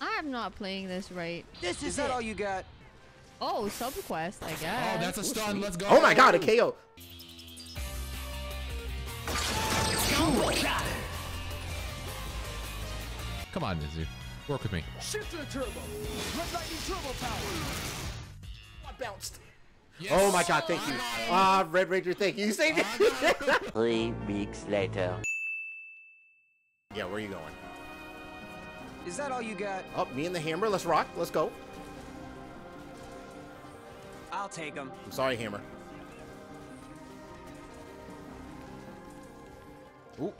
I'm not playing this right. This is, that all you got? Oh, sub quest, I guess. Oh, that's a stun. Let's go. Oh my god, a KO. Come on, Mizu. Work with me. Shifter turbo. Red lightning turbo power. I bounced. Yes. Oh my god, thank you. Ah, Red Ranger, thank you. You saved me. Three weeks later. yeah, where are you going? Is that all you got? Oh, me and the hammer. Let's rock. Let's go. I'll take him. I'm sorry, hammer. Ooh.